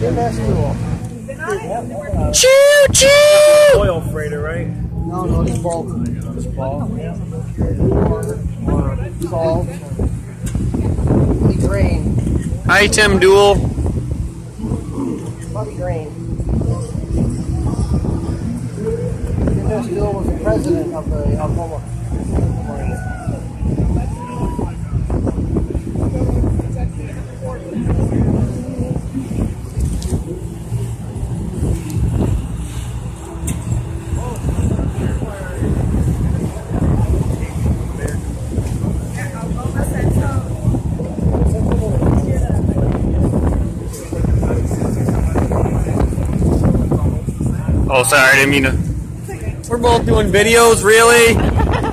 MS Duel. Choo choo! Oil freighter, right? No, no, this bulk. This bulk. Or salt. Probably grain. Item duel. Probably grain. MS Duel was the president of the Algoma. Oh, sorry, I didn't mean to. We're both doing videos, really?